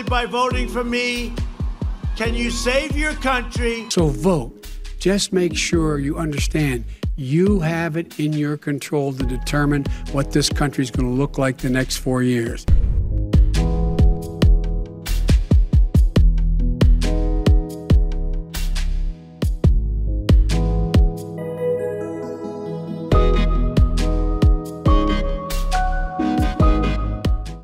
only by voting for me can you save your country. So vote. Just make sure you understand you have it in your control to determine what this country is going to look like the next four years.